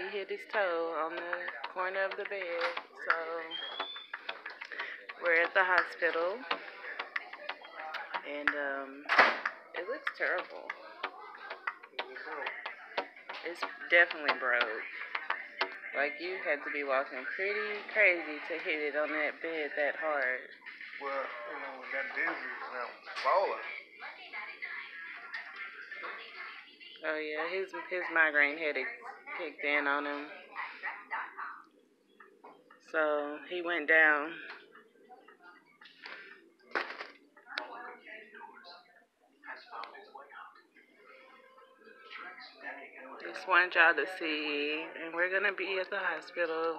he hit his toe on the corner of the bed. So we're at the hospital, and um, it looks terrible. It's definitely broke. Like you had to be walking pretty crazy to hit it on that bed that hard. Well, you know, that dizzy and I'm falling. Oh yeah, his his migraine headache kicked in on him. So he went down. Just wanted y'all to see, and we're gonna be at the hospital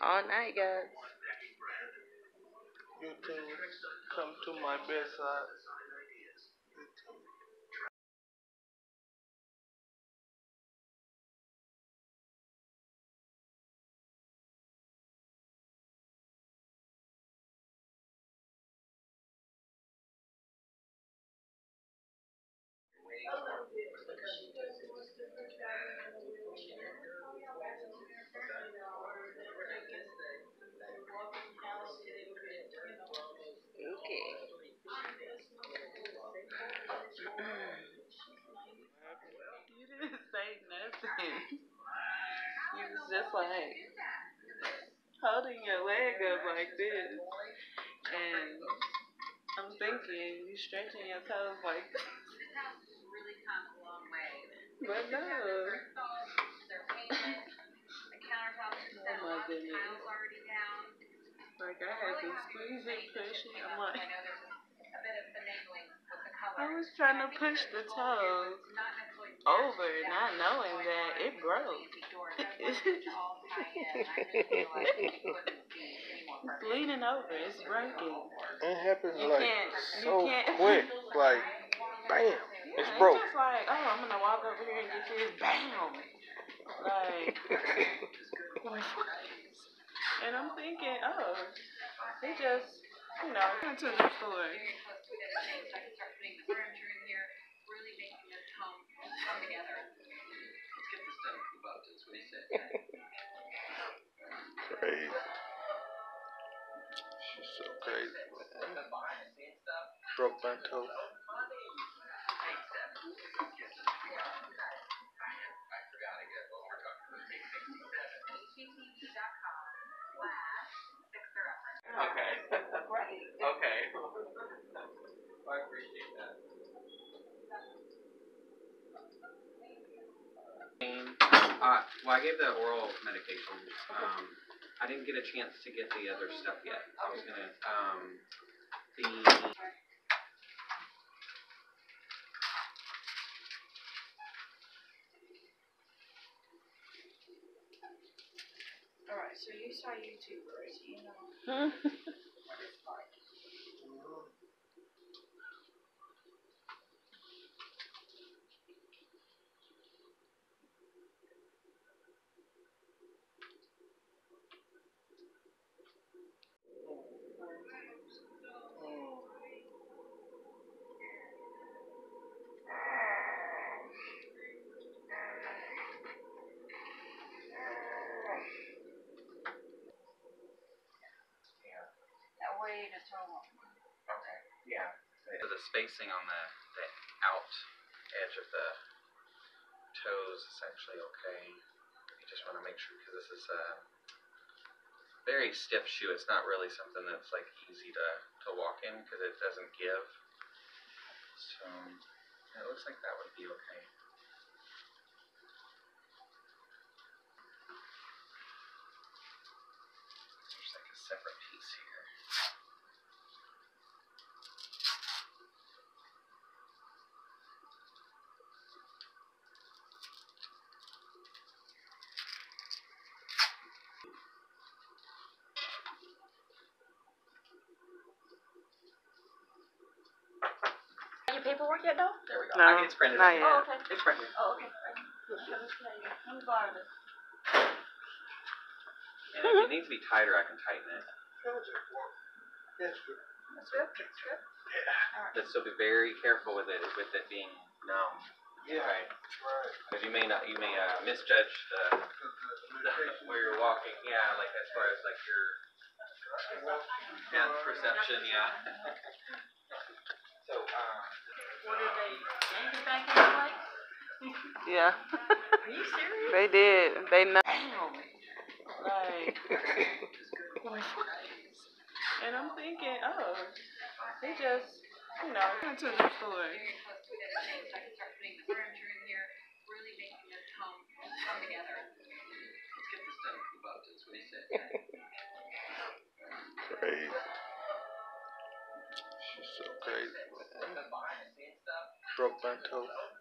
all night, guys. You can come to my bedside. Okay. you didn't say nothing. You was just like holding your leg up like this. And I'm thinking you stretching your toes like this. But no. oh my goodness. Like I had to squeeze it, push it. I'm like, I was trying to push the toes over, not knowing that it broke. it's leaning over. It's breaking. It happens You like can't- you so can't- quick. Like, bam, Yeah, it's broke. just like, oh, I'm gonna walk over here and get this. Bam. Like, and I'm thinking, oh, he just, you know, went to the store. crazy. She's so crazy, man. Broke my toe. Uh, well, I gave the oral medication. Um, I didn't get a chance to get the other stuff yet. I was gonna, um, the. Alright, so you saw YouTubers, you know Okay. Yeah. So the spacing on the, the out edge of the toes is actually okay. You just want to make sure because this is a very stiff shoe. It's not really something that's like easy to, to walk in because it doesn't give. So it looks like that would be okay. Paperwork yet, though? There we go. No, I mean, it's printed. not in. yet. Oh, okay. It's printed. Oh, okay. Let me borrow this. And if it needs to be tighter, I can tighten it. Yes, good. That's good. That's good. But still be very careful with it, with it being numb. Yeah. Right. Right. Because you may not, you may uh, misjudge the, the where you're walking. Yeah, like as far as like your yeah perception. Yeah. so. What did they yank it back into place? Yeah. Are you serious? they did. They know. Like, and I'm thinking, oh, they just, you know, went to the store. Broke toe.